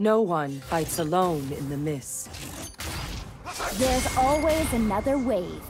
No one fights alone in the mist. There's always another wave.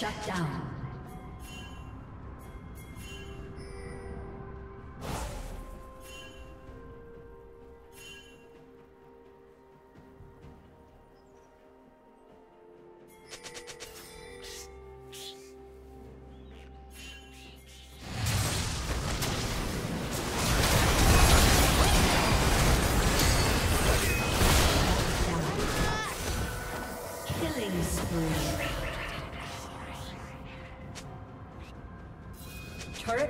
Shut down.